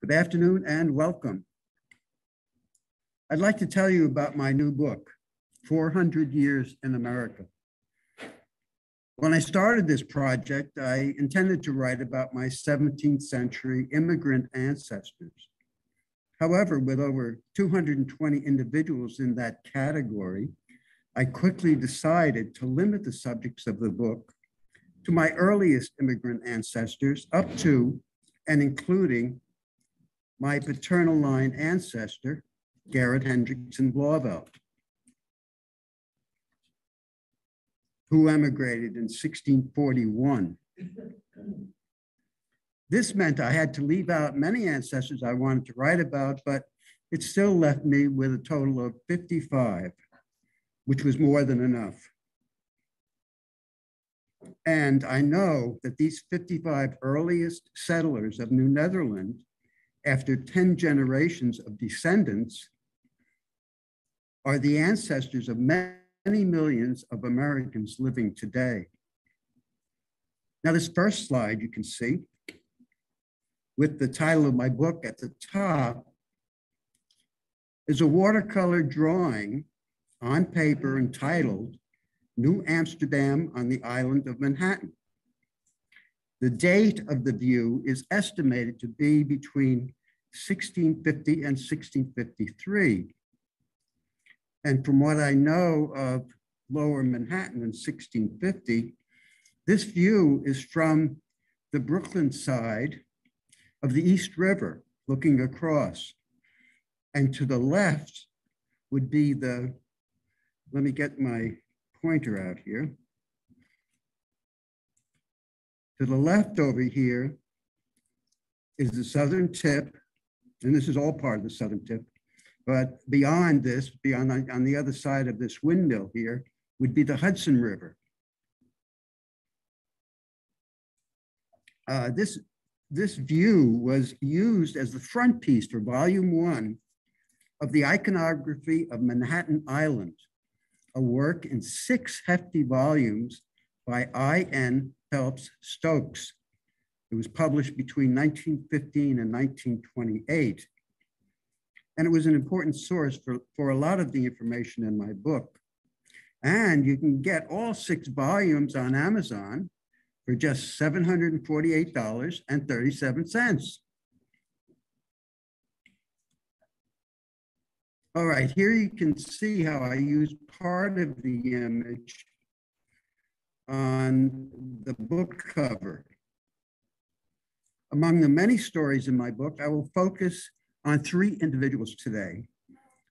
Good afternoon and welcome. I'd like to tell you about my new book, 400 Years in America. When I started this project, I intended to write about my 17th century immigrant ancestors. However, with over 220 individuals in that category, I quickly decided to limit the subjects of the book to my earliest immigrant ancestors up to and including my paternal line ancestor, Gerrit Hendrickson Blauvelt, who emigrated in 1641. This meant I had to leave out many ancestors I wanted to write about, but it still left me with a total of 55, which was more than enough. And I know that these 55 earliest settlers of New Netherland, after 10 generations of descendants, are the ancestors of many millions of Americans living today. Now, this first slide you can see with the title of my book at the top is a watercolor drawing on paper entitled New Amsterdam on the island of Manhattan. The date of the view is estimated to be between 1650 and 1653. And from what I know of lower Manhattan in 1650, this view is from the Brooklyn side of the East River looking across. And to the left would be the, let me get my pointer out here. To the left over here is the southern tip, and this is all part of the southern tip, but beyond this, beyond on, the other side of this windmill here, would be the Hudson River. Uh, this, this view was used as the front piece for volume one of the iconography of Manhattan Island, a work in six hefty volumes by I.N. Phelps Stokes. It was published between 1915 and 1928 and it was an important source for, for a lot of the information in my book. And you can get all six volumes on Amazon for just $748.37. All right, here you can see how I use part of the image on the book cover. Among the many stories in my book, I will focus on three individuals today,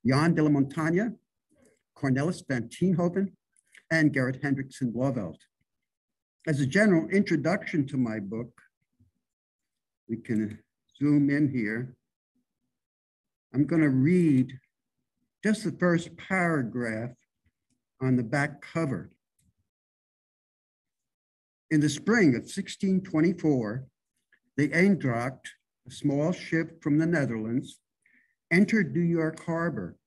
Jan de la Montagne, Cornelis van Tienhoven, and Gerrit Hendriksen Blauvelt. As a general introduction to my book, we can zoom in here. I'm going to read just the first paragraph on the back cover. In the spring of 1624, the Eendracht a small ship from the Netherlands, entered New York Harbor.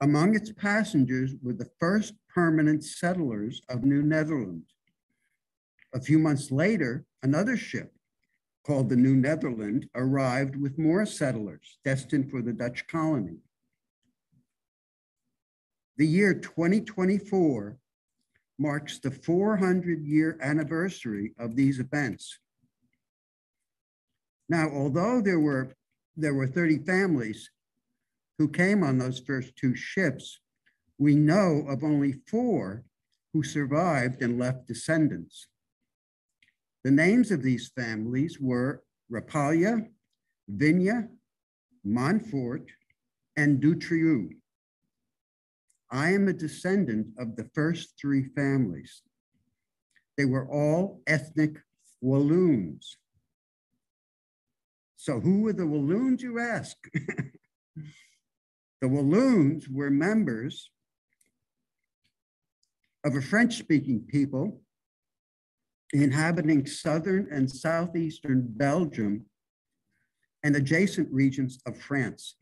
Among its passengers were the first permanent settlers of New Netherland. A few months later, another ship called the New Netherland arrived with more settlers destined for the Dutch colony. The year 2024 marks the 400 year anniversary of these events. Now, although there were, there were 30 families who came on those first two ships, we know of only four who survived and left descendants. The names of these families were Rapalje, Vigne, Montfort, and Dutrieu. I am a descendant of the first three families. They were all ethnic Walloons. So who were the Walloons, you ask? the Walloons were members of a French-speaking people inhabiting southern and southeastern Belgium and adjacent regions of France.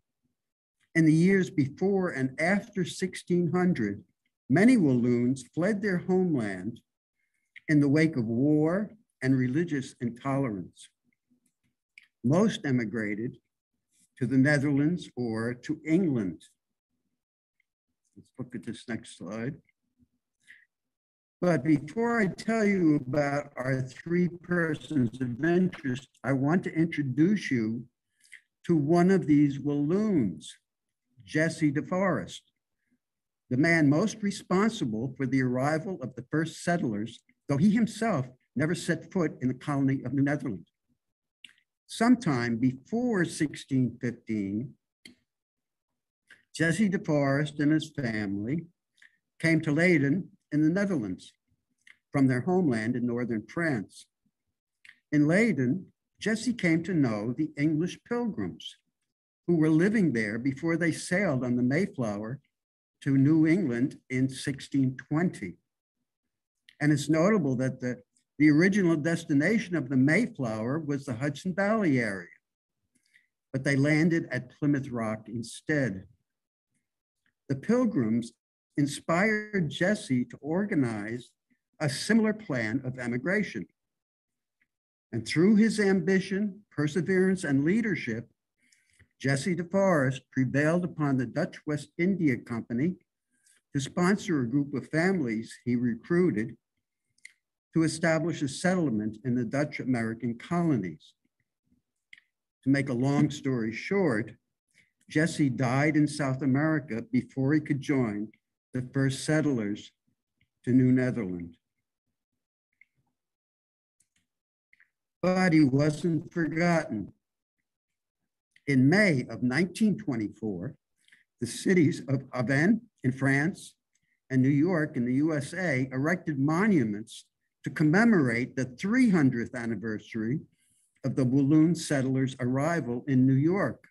In the years before and after 1600, many Walloons fled their homeland in the wake of war and religious intolerance. Most emigrated to the Netherlands or to England. Let's look at this next slide. But before I tell you about our three persons of interest, I want to introduce you to one of these Walloons, Jesse DeForest, the man most responsible for the arrival of the first settlers, though he himself never set foot in the colony of New Netherland. Sometime before 1615, Jesse DeForest and his family came to Leiden in the Netherlands from their homeland in northern France. In Leiden, Jesse came to know the English pilgrims who were living there before they sailed on the Mayflower to New England in 1620. And it's notable that the, the original destination of the Mayflower was the Hudson Valley area, but they landed at Plymouth Rock instead. The pilgrims inspired Jesse to organize a similar plan of emigration. And through his ambition, perseverance, and leadership, Jesse DeForest prevailed upon the Dutch West India Company to sponsor a group of families he recruited to establish a settlement in the Dutch American colonies. To make a long story short, Jesse died in South America before he could join the first settlers to New Netherland. But he wasn't forgotten. In May of 1924, the cities of Avesnes in France and New York in the USA erected monuments to commemorate the 300th anniversary of the Walloon settlers' arrival in New York.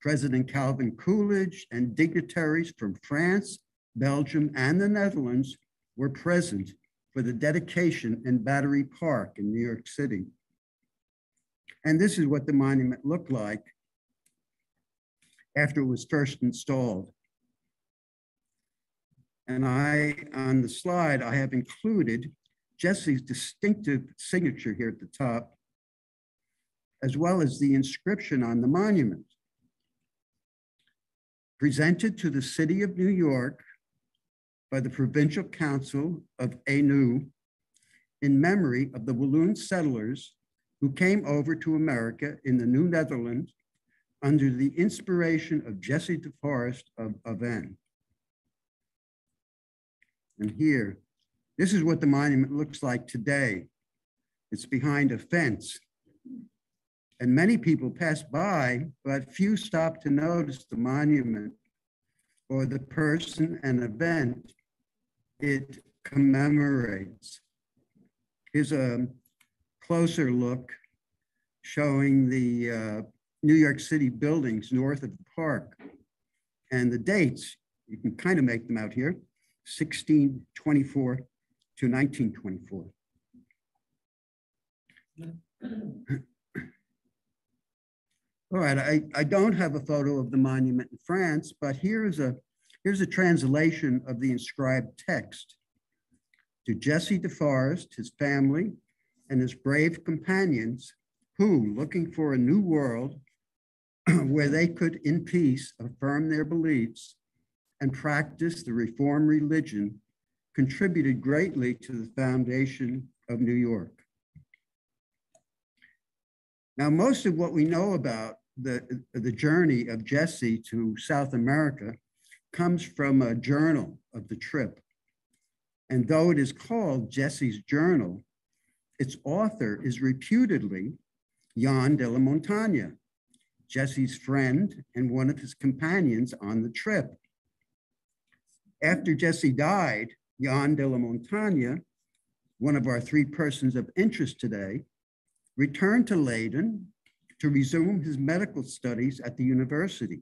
President Calvin Coolidge and dignitaries from France, Belgium, and the Netherlands were present for the dedication in Battery Park in New York City. And this is what the monument looked like after it was first installed. And I, on the slide, I have included Jesse's distinctive signature here at the top, as well as the inscription on the monument. Presented to the city of New York by the Provincial Council of Hainaut in memory of the Walloon settlers who came over to America in the New Netherlands under the inspiration of Jesse DeForest of Avesnes. And here, this is what the monument looks like today. It's behind a fence. And many people pass by, but few stop to notice the monument or the person and event it commemorates. Here's a closer look showing the uh, New York City buildings north of the park. And the dates, you can kind of make them out here, 1624 to 1924. All right, I, I don't have a photo of the monument in France, but here's a, here's a translation of the inscribed text. To Jesse DeForest, his family, and his brave companions, who, looking for a new world where they could in peace affirm their beliefs and practice the Reformed religion, contributed greatly to the foundation of New York. Now, most of what we know about the, the journey of Jesse to South America comes from a journal of the trip. And though it is called Jesse's Journal, its author is reputedly Jan de la Montagne, Jesse's friend and one of his companions on the trip. After Jesse died, Jan de la Montagne, one of our three persons of interest today, returned to Leiden to resume his medical studies at the university.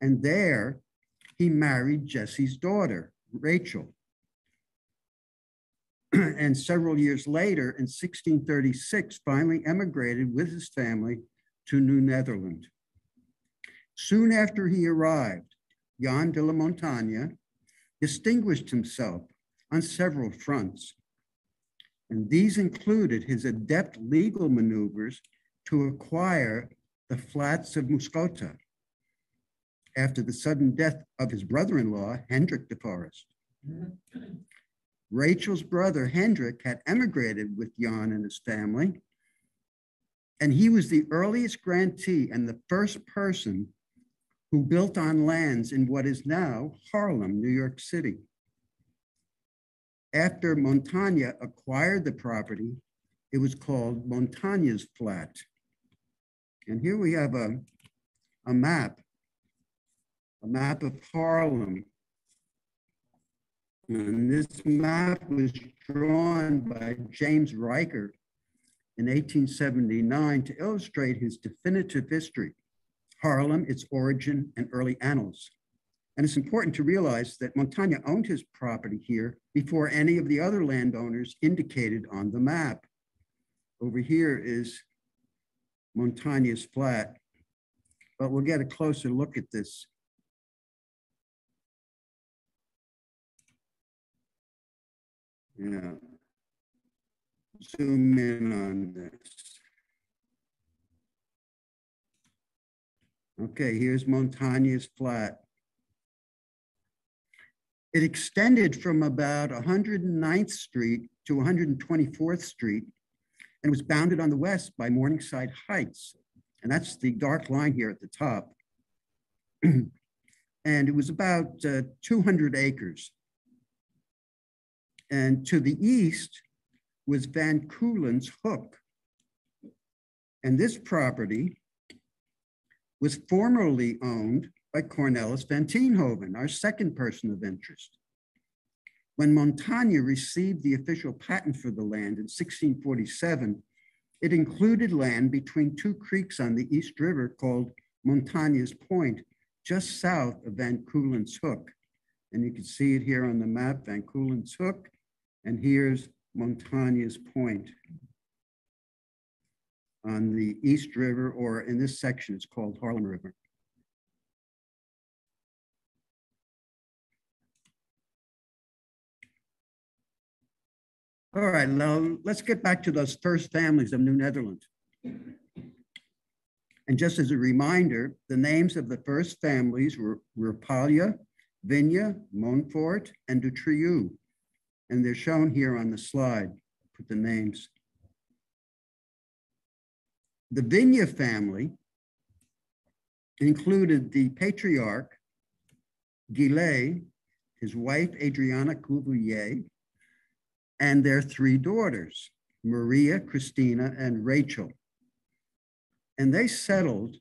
And there he married Jesse's daughter, Rachel. and several years later, in 1636, finally emigrated with his family to New Netherland. Soon after he arrived, Jan de la Montagne distinguished himself on several fronts. And these included his adept legal maneuvers to acquire the flats of Muscota after the sudden death of his brother-in-law, Hendrik de Forest. Mm-hmm. Rachel's brother, Hendrik, had emigrated with Jan and his family, and he was the earliest grantee and the first person who built on lands in what is now Harlem, New York City. After Montagne acquired the property, it was called Montagne's Flat. And here we have a, a map, a map of Harlem. And this map was drawn by James Riker in 1879 to illustrate his definitive history, Harlem, its origin, and early annals. And it's important to realize that Montagne owned his property here before any of the other landowners indicated on the map. Over here is Montagne's flat, but we'll get a closer look at this. Yeah. Zoom in on this. Okay, here's Montagne's flat. It extended from about 109th Street to 124th Street and was bounded on the west by Morningside Heights. And that's the dark line here at the top. and it was about uh, 200 acres. And to the east was Van Keulen's Hook. And this property was formerly owned by Cornelis van Tienhoven, our second person of interest. When Montagne received the official patent for the land in 1647, it included land between two creeks on the East River called Montagne's Point, just south of Van Keulen's Hook. And you can see it here on the map, Van Keulen's Hook, and here's Montagne's Point on the East River, or in this section, it's called Harlem River. All right, now let's get back to those first families of New Netherland. And just as a reminder, the names of the first families were Rapalje, Vigne, Montfort, and Dutrieu. And they're shown here on the slide, put the names. The Vigne family included the patriarch, Guillet, his wife, Adriana Couvrier, and their three daughters, Maria, Christina, and Rachel. And they settled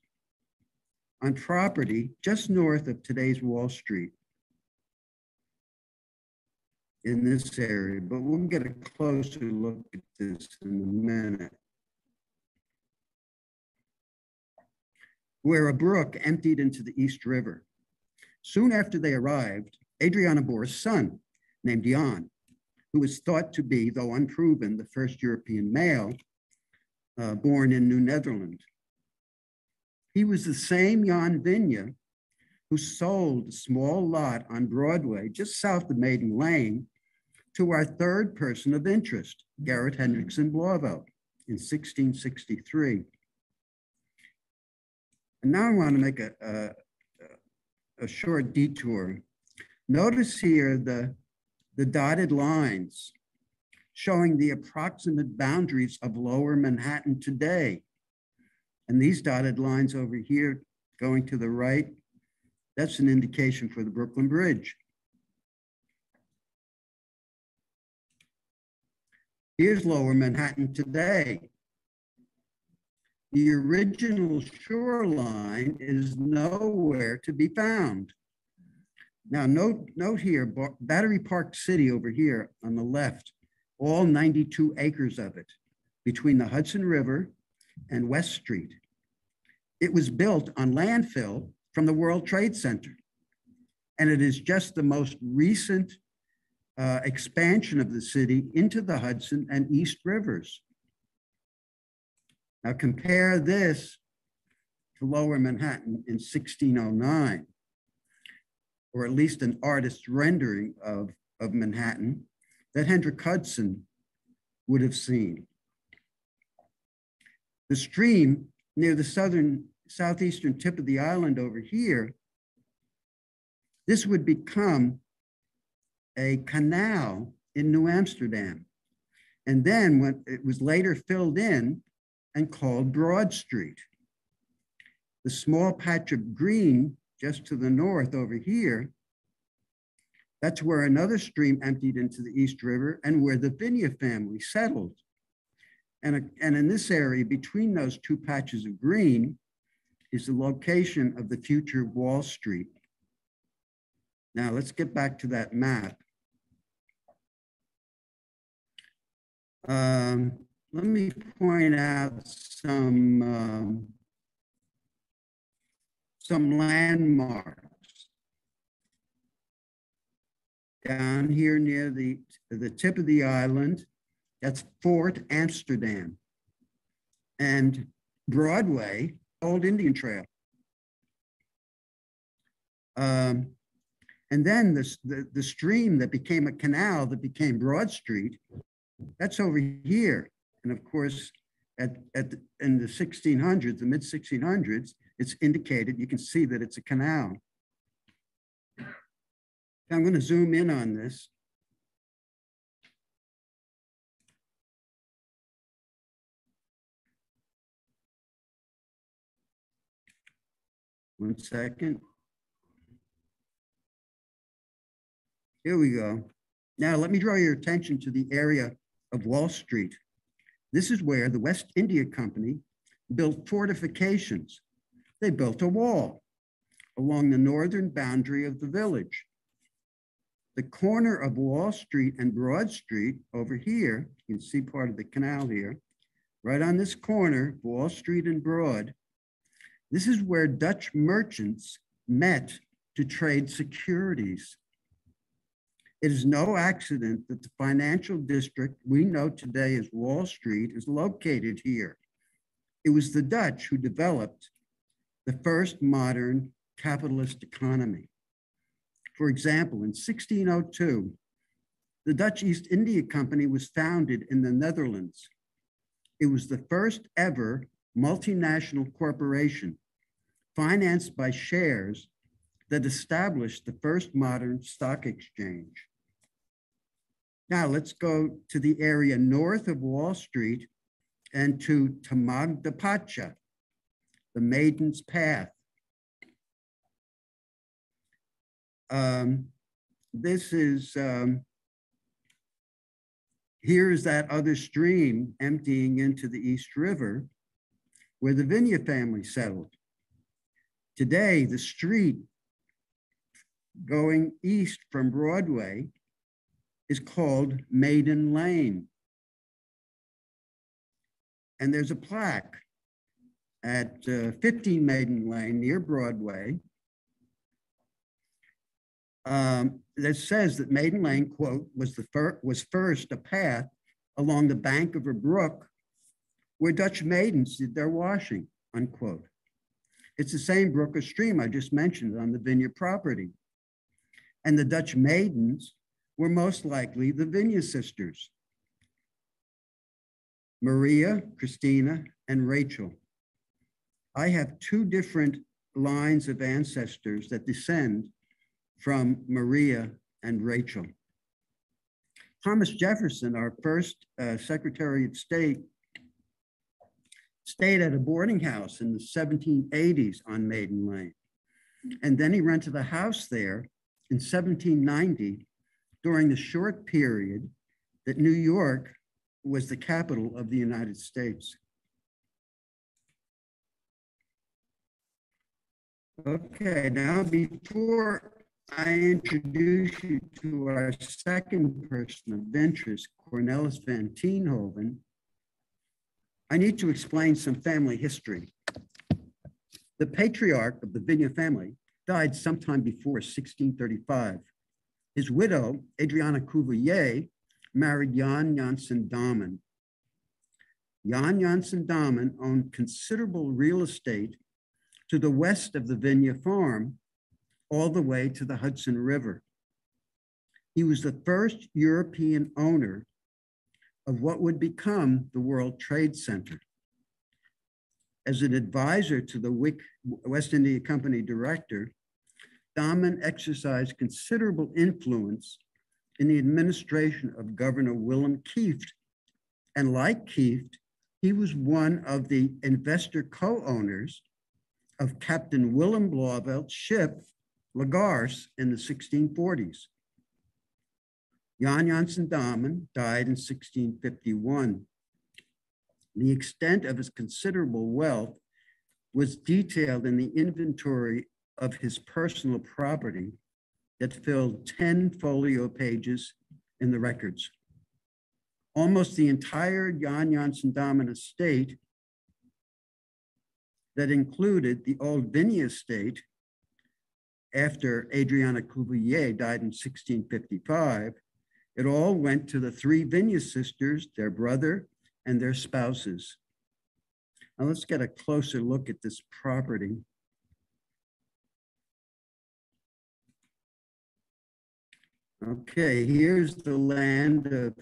on property just north of today's Wall Street in this area, but we'll get a closer look at this in a minute. Where a brook emptied into the East River. Soon after they arrived, Adriana bore a son named Jan, who is thought to be, though unproven, the first European male uh, born in New Netherland. He was the same Jan Vigne who sold a small lot on Broadway, just south of Maiden Lane, to our third person of interest, Gerrit Hendrickson Blauvelt, in 1663. And now I want to make a, a, a short detour. Notice here the the dotted lines showing the approximate boundaries of lower Manhattan today. And these dotted lines over here going to the right, that's an indication for the Brooklyn Bridge. Here's lower Manhattan today. The original shoreline is nowhere to be found. Now note, note here, Battery Park City over here on the left, all 92 acres of it between the Hudson River and West Street. It was built on landfill from the World Trade Center. And it is just the most recent uh, expansion of the city into the Hudson and East Rivers. Now compare this to Lower Manhattan in 1609 or at least an artist's rendering of, of Manhattan that Hendrik Hudson would have seen. The stream near the southern, southeastern tip of the island over here, this would become a canal in New Amsterdam. And then when it was later filled in and called Broad Street. The small patch of green just to the north over here, that's where another stream emptied into the East River and where the Vigne family settled. And, and in this area between those two patches of green is the location of the future Wall Street. Now let's get back to that map. Um, let me point out some um, some landmarks down here near the the tip of the island. That's Fort Amsterdam and Broadway, Old Indian Trail. Um, and then this, the, the stream that became a canal that became Broad Street that's over here. And of course, at, at the, in the 1600s, the mid 1600s, it's indicated, you can see that it's a canal. I'm going to zoom in on this. One second. Here we go. Now, let me draw your attention to the area of Wall Street. This is where the West India Company built fortifications. They built a wall along the northern boundary of the village. The corner of Wall Street and Broad Street over here, you can see part of the canal here, right on this corner, Wall Street and Broad, this is where Dutch merchants met to trade securities. It is no accident that the financial district we know today as Wall Street is located here. It was the Dutch who developed the first modern capitalist economy. For example, in 1602, the Dutch East India Company was founded in the Netherlands. It was the first ever multinational corporation financed by shares that established the first modern stock exchange. Now let's go to the area north of Wall Street and to Tamagdapacha, the Maiden's Path. Um, this is, um, here's that other stream emptying into the East River where the Vigne family settled. Today, the street going east from Broadway is called Maiden Lane. And there's a plaque at uh, 15 Maiden Lane near Broadway um, that says that Maiden Lane, quote, was, the fir was first a path along the bank of a brook where Dutch maidens did their washing, unquote. It's the same brook or stream I just mentioned on the Vigne property. And the Dutch maidens were most likely the Vigne sisters, Maria, Christina, and Rachel. I have two different lines of ancestors that descend from Maria and Rachel. Thomas Jefferson, our first uh, Secretary of State, stayed at a boarding house in the 1780s on Maiden Lane. And then he rented a house there in 1790 during the short period that New York was the capital of the United States. Okay, now before I introduce you to our second person of interest, Cornelis van Tienhoven, I need to explain some family history. The patriarch of the Vigne family died sometime before 1635. His widow, Adriana Cuvier, married Jan Janssen Dahmen. Jan Janssen Dahmen owned considerable real estate to the west of the Vigne farm, all the way to the Hudson River. He was the first European owner of what would become the World Trade Center. As an advisor to the Wick West India Company director, Dahmen exercised considerable influence in the administration of Governor Willem Kieft. And like Kieft, he was one of the investor co-owners of Captain Willem Blauvelt's ship, La Garce, in the 1640s. Jan Jansen Dahmen died in 1651. The extent of his considerable wealth was detailed in the inventory of his personal property that filled 10 folio pages in the records. Almost the entire Jan Jansen Dahmen estate that included the old Vigne estate after Adriana Cuvillier died in 1655, it all went to the three Vigne sisters, their brother, and their spouses. Now let's get a closer look at this property. Okay, here's the land of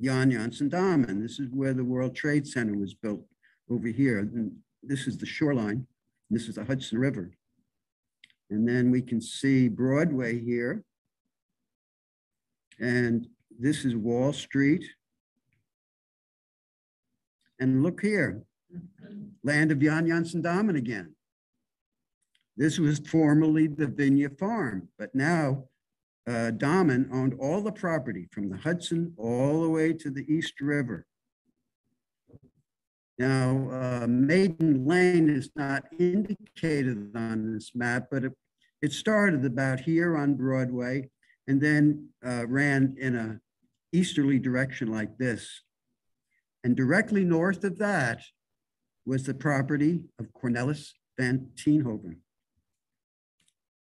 Jan Jansen Dahmen. This is where the World Trade Center was built over here. And this is the shoreline. This is the Hudson River. And then we can see Broadway here. And this is Wall Street. And look here, land of Jan Jansen Dahmen again. This was formerly the Vigne Farm, but now uh, owned all the property from the Hudson all the way to the East River. Now, uh, Maiden Lane is not indicated on this map, but it, it started about here on Broadway and then uh, ran in a easterly direction like this. And directly north of that was the property of Cornelis van Tienhoven.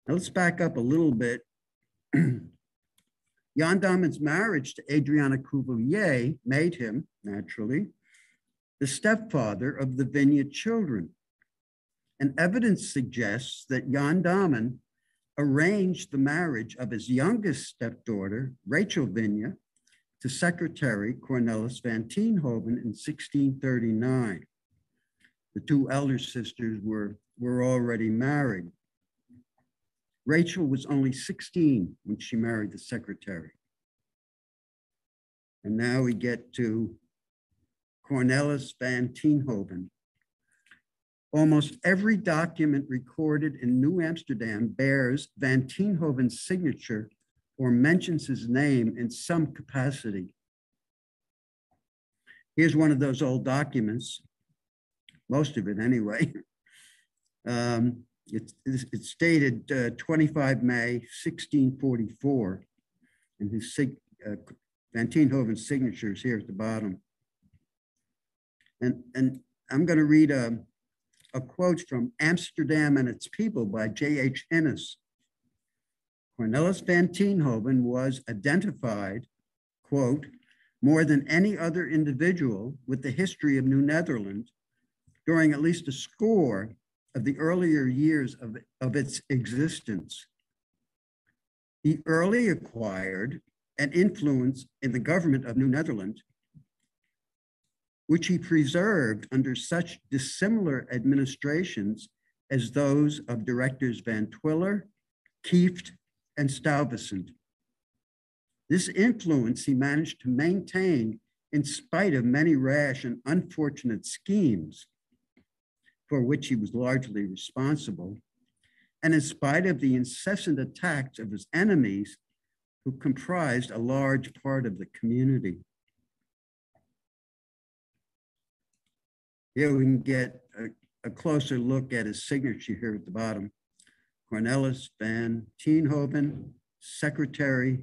Now let's back up a little bit. Jan Dahmen's marriage to Adriana Cuvillier made him, naturally, the stepfather of the Vigne children. And evidence suggests that Jan Dahmen arranged the marriage of his youngest stepdaughter, Rachel Vigne, to Secretary Cornelis van Tienhoven in 1639. The two elder sisters were, were already married. Rachel was only 16 when she married the secretary. And now we get to Cornelis van Tienhoven. Almost every document recorded in New Amsterdam bears Van Tienhoven's signature or mentions his name in some capacity. Here's one of those old documents, most of it anyway. Um, it's, it's dated uh, 25 May 1644, and his uh, Van Tienhoven's signature is here at the bottom. And, and I'm going to read a, a quote from Amsterdam and Its People by J.H. Innes. Cornelis van Tienhoven was identified, quote, more than any other individual with the history of New Netherland during at least a score of the earlier years of, of its existence. He early acquired an influence in the government of New Netherland which he preserved under such dissimilar administrations as those of directors Van Twiller, Kieft, and Stuyvesant. This influence he managed to maintain in spite of many rash and unfortunate schemes for which he was largely responsible, and in spite of the incessant attacks of his enemies who comprised a large part of the community. Here we can get a, a closer look at his signature here at the bottom. Cornelis van Tienhoven, secretary,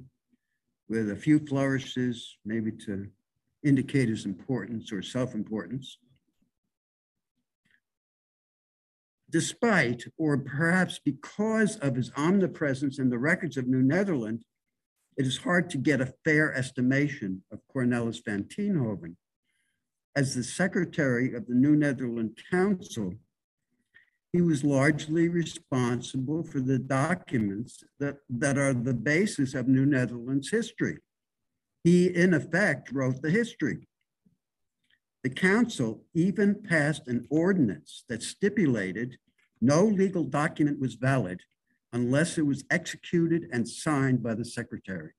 with a few flourishes, maybe to indicate his importance or self-importance. Despite, or perhaps because of his omnipresence in the records of New Netherland, it is hard to get a fair estimation of Cornelis van Tienhoven as the secretary of the New Netherland Council, he was largely responsible for the documents that, that are the basis of New Netherlands history. He, in effect, wrote the history. The council even passed an ordinance that stipulated no legal document was valid unless it was executed and signed by the secretary.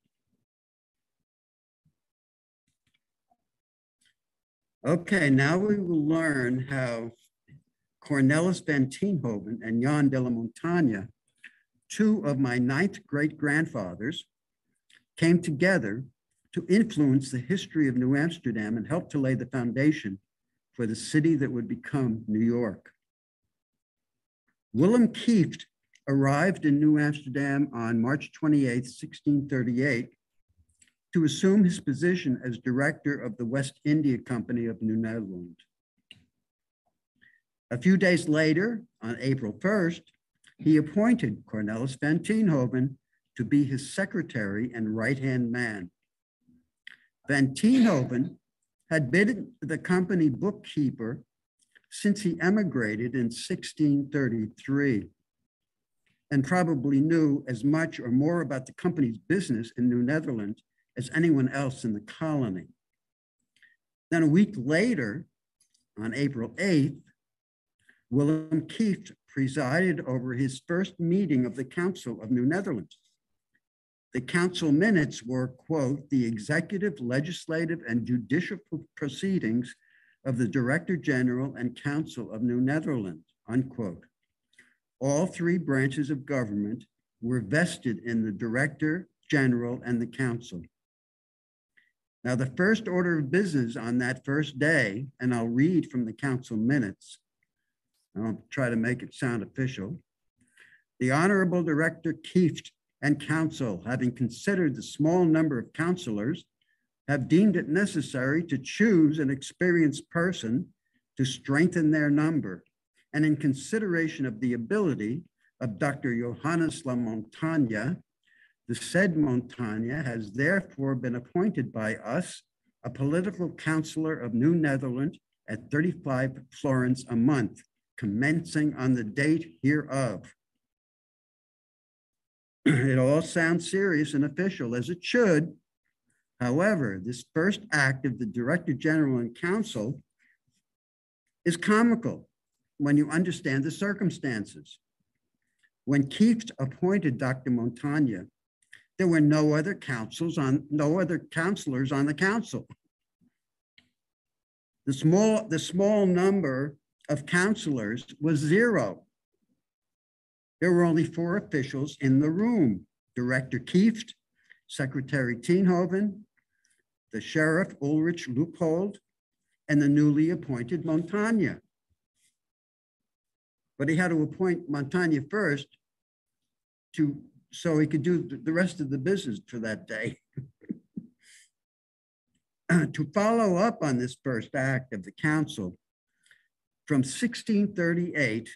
Okay, now we will learn how Cornelis van Tienhoven and Jan de la Montagne, two of my ninth great grandfathers, came together to influence the history of New Amsterdam and help to lay the foundation for the city that would become New York. Willem Kieft arrived in New Amsterdam on March 28, 1638, to assume his position as director of the West India Company of New Netherland. A few days later, on April 1st, he appointed Cornelis van Tienhoven to be his secretary and right-hand man. Van Tienhoven had been the company bookkeeper since he emigrated in 1633 and probably knew as much or more about the company's business in New Netherlands as anyone else in the colony. Then a week later, on April 8th, Willem Kieft presided over his first meeting of the Council of New Netherlands. The council minutes were, quote, the executive, legislative, and judicial proceedings of the Director General and Council of New Netherlands, unquote. All three branches of government were vested in the Director General and the Council. Now, the first order of business on that first day, and I'll read from the council minutes, I'll try to make it sound official. The Honorable Director Kieft and Council, having considered the small number of councilors, have deemed it necessary to choose an experienced person to strengthen their number. And in consideration of the ability of Dr. Johannes La Montagne, the said Montagne has therefore been appointed by us a political counselor of New Netherlands at 35 florins a month, commencing on the date hereof. it all sounds serious and official as it should. However, this first act of the Director General and Council is comical when you understand the circumstances. When Kieft appointed Dr. Montagne, there were no other councils on no other counselors on the council. The small, the small number of counselors was zero. There were only four officials in the room, Director Kieft, Secretary Tienhoven, the Sheriff Ulrich Leupold, and the newly appointed Montagne. But he had to appoint Montagne first to so he could do the rest of the business for that day. to follow up on this first act of the council, from 1638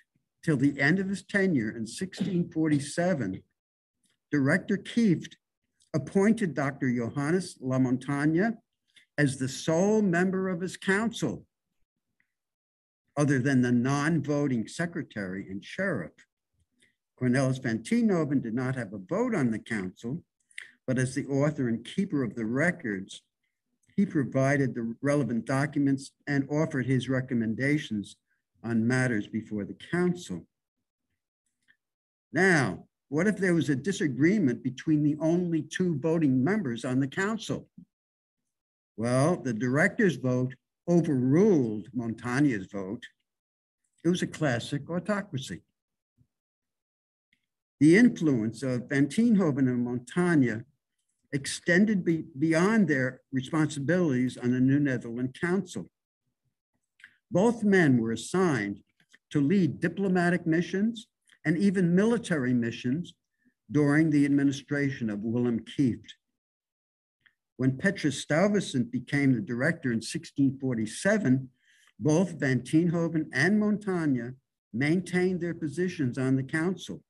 till the end of his tenure in 1647, Director Kieft appointed Dr. Johannes Lamontagne as the sole member of his council, other than the non-voting secretary and sheriff. Cornelis van Tienhoven did not have a vote on the council, but as the author and keeper of the records, he provided the relevant documents and offered his recommendations on matters before the council. Now, what if there was a disagreement between the only two voting members on the council? Well, the director's vote overruled Montagne's vote. It was a classic autocracy. The influence of Van Tienhoven and Montagne extended be, beyond their responsibilities on the New Netherland Council. Both men were assigned to lead diplomatic missions and even military missions during the administration of Willem Kieft. When Petrus Stuyvesant became the director in 1647, both Van Tienhoven and Montagne maintained their positions on the council.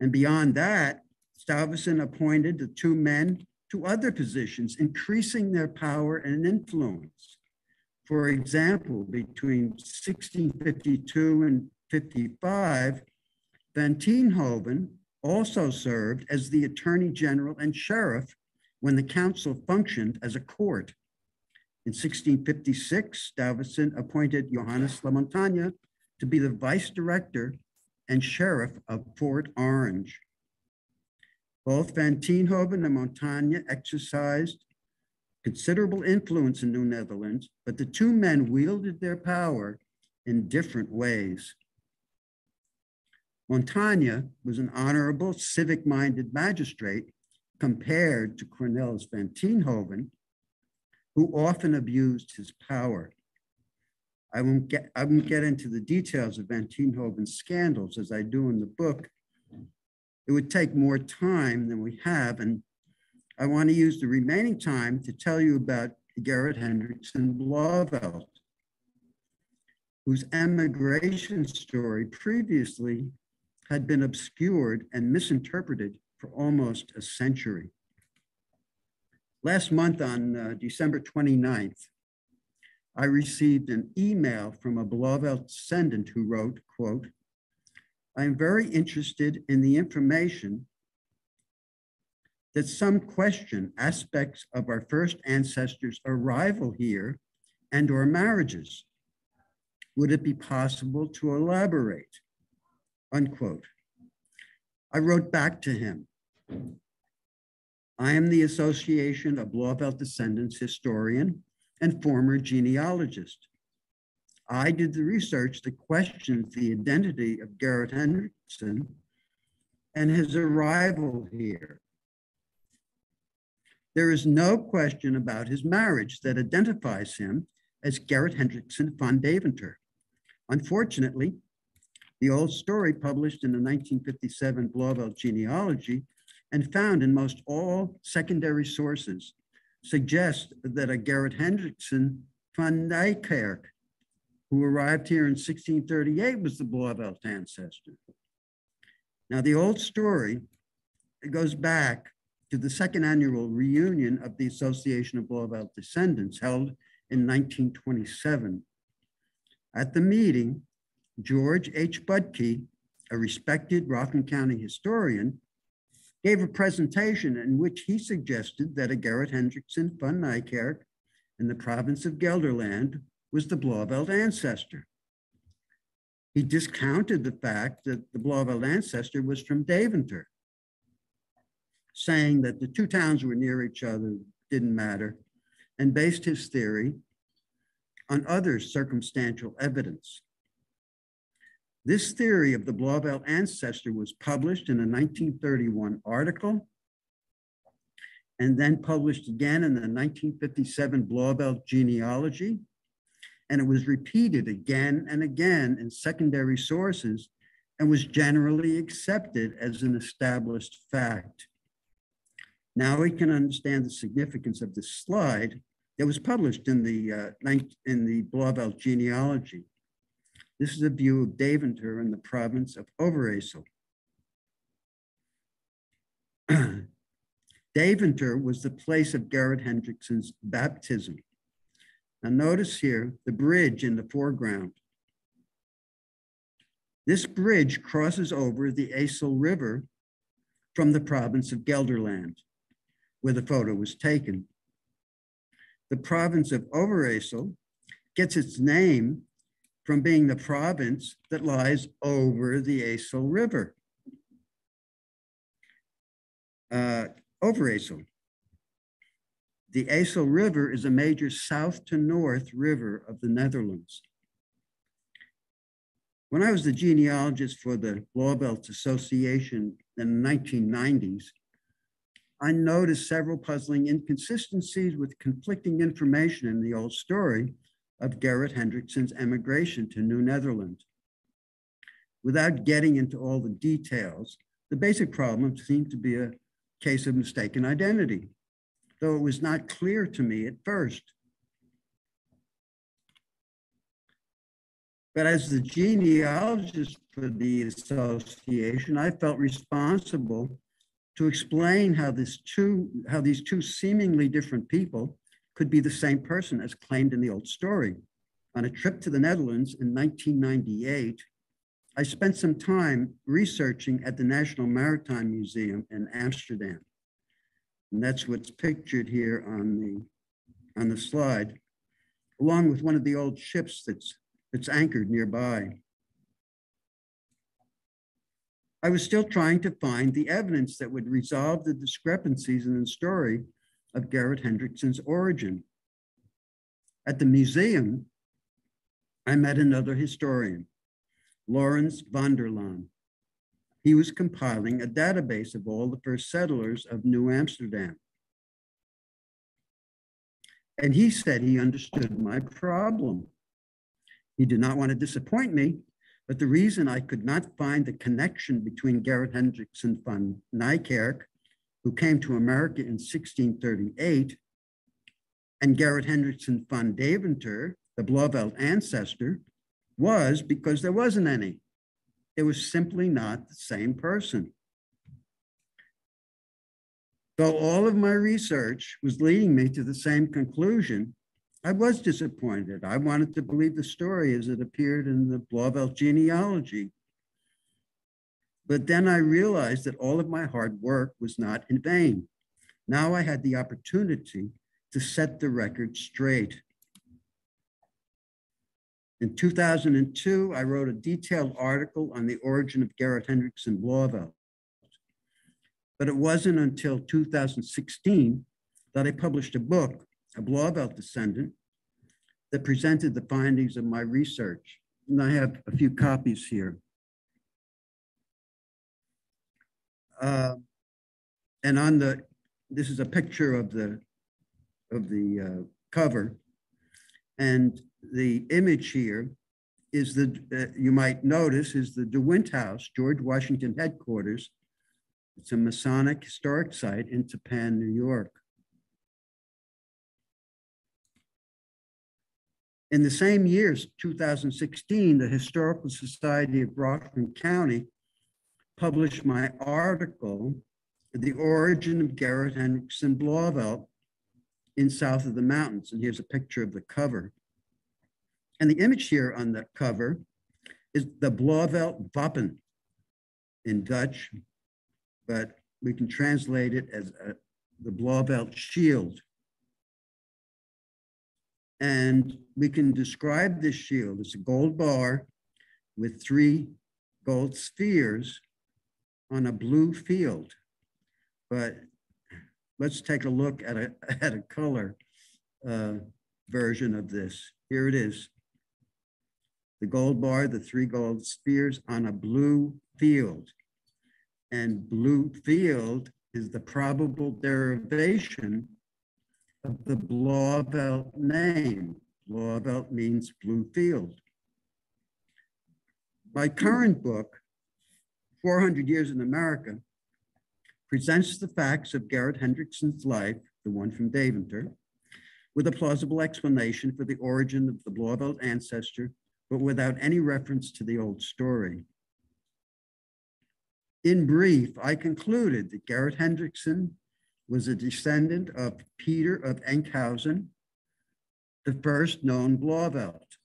And beyond that, Stuyvesant appointed the two men to other positions, increasing their power and influence. For example, between 1652 and 55, Van Tienhoven also served as the Attorney General and Sheriff when the council functioned as a court. In 1656, Stuyvesant appointed Johannes La Montagne to be the vice director and sheriff of Fort Orange. Both Van Tienhoven and Montagne exercised considerable influence in New Netherlands, but the two men wielded their power in different ways. Montagne was an honorable, civic-minded magistrate compared to Cornelis van Tienhoven, who often abused his power. I won't get, I won't get into the details of Van Tienhoven's scandals as I do in the book. It would take more time than we have, and I want to use the remaining time to tell you about Gerrit Hendriksen Blauvelt, whose emigration story previously had been obscured and misinterpreted for almost a century. Last month on uh, December 29th, I received an email from a Blauvelt descendant who wrote, quote, I am very interested in the information that some question aspects of our first ancestors' arrival here and or marriages. Would it be possible to elaborate? unquote. I wrote back to him. I am the Association of Blauvelt Descendants historian and former genealogist. I did the research that questions the identity of Gerrit Hendriksen and his arrival here. There is no question about his marriage that identifies him as Gerrit Hendrickson van Deventer. Unfortunately, the old story published in the 1957 Blauvelt genealogy and found in most all secondary sources suggests that a Gerrit Hendrickson van Nijkerk, who arrived here in 1638, was the Blauvelt ancestor. Now, the old story goes back to the second annual reunion of the Association of Blauvelt Descendants held in 1927. At the meeting, George H. Budke, a respected Rockland County historian, gave a presentation in which he suggested that a Gerrit Hendrickson van Nijkerk in the province of Gelderland was the Blauvelt ancestor. He discounted the fact that the Blauvelt ancestor was from Deventer, saying that the two towns were near each other, didn't matter, and based his theory on other circumstantial evidence. This theory of the Blauvelt ancestor was published in a 1931 article and then published again in the 1957 Blauvelt genealogy. And it was repeated again and again in secondary sources and was generally accepted as an established fact. Now we can understand the significance of this slide that was published in the, uh, in the Blauvelt genealogy. This is a view of Deventer in the province of Overijssel. Deventer was the place of Gerrit Hendrickson's baptism. Now notice here the bridge in the foreground. This bridge crosses over the Ijssel River from the province of Gelderland, where the photo was taken. The province of Overijssel gets its name from being the province that lies over the Ijssel River. Uh, Overijssel. The Ijssel River is a major south to north river of the Netherlands. When I was the genealogist for the Blauvelt Association in the 1990s, I noticed several puzzling inconsistencies with conflicting information in the old story of Gerrit Hendriksen's emigration to New Netherlands. Without getting into all the details, the basic problem seemed to be a case of mistaken identity, though it was not clear to me at first. But as the genealogist for the association, I felt responsible to explain how, this two, how these two seemingly different people could be the same person as claimed in the old story. On a trip to the Netherlands in 1998, I spent some time researching at the National Maritime Museum in Amsterdam. And that's what's pictured here on the, on the slide. along with one of the old ships that's, that's anchored nearby. I was still trying to find the evidence that would resolve the discrepancies in the story of Gerrit Hendrickson's origin. At the museum, I met another historian, Lawrence van. He was compiling a database of all the first settlers of New Amsterdam. And he said he understood my problem. He did not want to disappoint me, but the reason I could not find the connection between Gerrit Hendrickson van Nijkerk, who came to America in 1638, and Gerrit Hendrickson van Deventer, the Blauvelt ancestor, was because there wasn't any. It was simply not the same person. Though all of my research was leading me to the same conclusion, I was disappointed. I wanted to believe the story as it appeared in the Blauvelt genealogy. But then I realized that all of my hard work was not in vain. Now I had the opportunity to set the record straight. In 2002, I wrote a detailed article on the origin of Gerrit Hendrickson Blauvelt. But it wasn't until 2016 that I published a book, A Blauvelt Descendant, that presented the findings of my research. And I have a few copies here. Uh, and on the, this is a picture of the, of the uh, cover. And the image here is the, uh, you might notice, is the DeWint House, George Washington headquarters. It's a Masonic historic site in Tappan, New York. In the same years, 2016, the Historical Society of Rockland County published my article, The Origin of Gerrit Hendrickson Blauvelt in South of the Mountains. And here's a picture of the cover. And the image here on the cover is the Blauvelt Wappen in Dutch, but we can translate it as a, the Blauvelt shield. And we can describe this shield as a gold bar with three gold spheres on a blue field. But let's take a look at a, at a color uh, version of this. Here it is. The gold bar, the three gold spheres on a blue field. And blue field is the probable derivation of the Blauvelt name. Blauvelt means blue field. My current book, 400 Years in America, presents the facts of Gerrit Hendrickson's life, the one from Deventer, with a plausible explanation for the origin of the Blauvelt ancestor, but without any reference to the old story. In brief, I concluded that Gerrit Hendrickson was a descendant of Peter of Enkhuizen, the first known Blauvelt,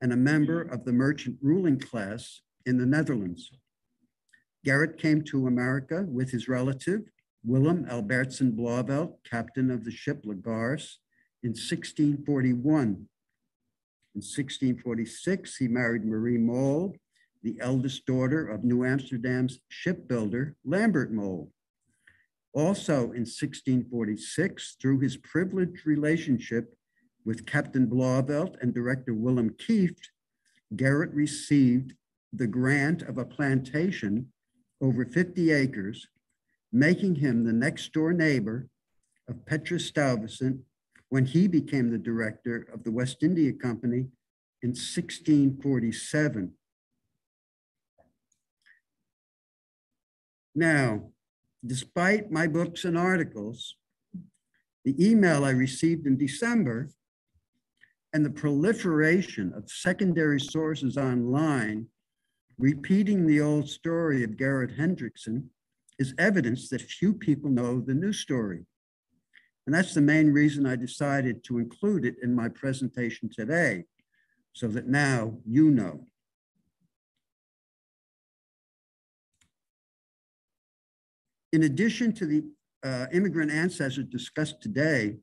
and a member of the merchant ruling class in the Netherlands. Gerrit came to America with his relative, Willem Albertson Blauvelt, captain of the ship La Garce, in 1641. In 1646, he married Marie Mole, the eldest daughter of New Amsterdam's shipbuilder, Lambert Mole. Also in 1646, through his privileged relationship with Captain Blauvelt and director Willem Kieft, Gerrit received the grant of a plantation over 50 acres, making him the next door neighbor of Petrus Stuyvesant when he became the director of the West India Company in 1647. Now, despite my books and articles, the email I received in December and the proliferation of secondary sources online repeating the old story of Gerrit Hendrickson is evidence that few people know the new story. And that's the main reason I decided to include it in my presentation today, so that now you know. In addition to the uh, immigrant ancestors discussed today,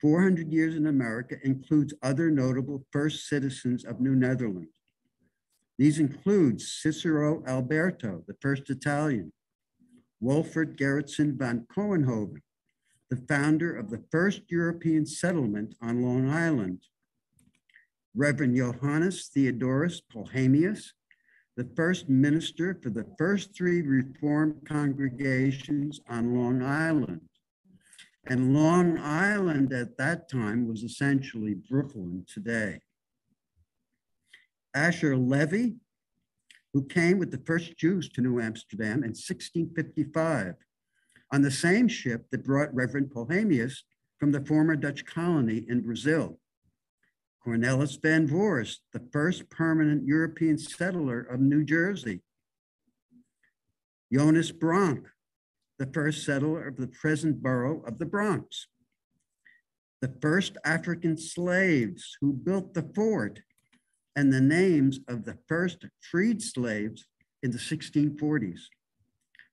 400 Years in America includes other notable first citizens of New Netherland. These include Cicero Alberto, the first Italian, Wolfert Gerritsen van Couwenhoven, the founder of the first European settlement on Long Island, Reverend Johannes Theodorus Polhemius, the first minister for the first three Reformed congregations on Long Island. And Long Island at that time was essentially Brooklyn today. Asser Levy, who came with the first Jews to New Amsterdam in 1655 on the same ship that brought Reverend Polhemius from the former Dutch colony in Brazil. Cornelis van Voorst, the first permanent European settler of New Jersey. Jonas Bronck, the first settler of the present borough of the Bronx. The first African slaves who built the fort and the names of the first freed slaves in the 1640s.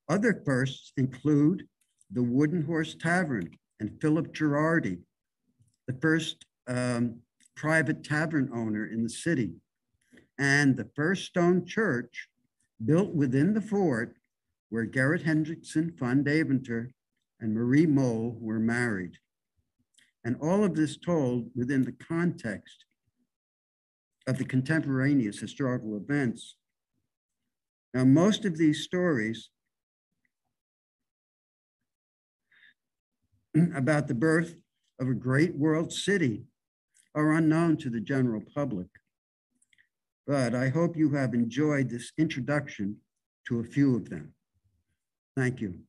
Other firsts include the Wooden Horse Tavern and Philip Girardi, the first um, private tavern owner in the city, and the first stone church built within the fort where Gerrit Hendrickson van Deventer and Marie Mole were married. And all of this told within the context of the contemporaneous historical events. Now, most of these stories about the birth of a great world city are unknown to the general public. But I hope you have enjoyed this introduction to a few of them. Thank you.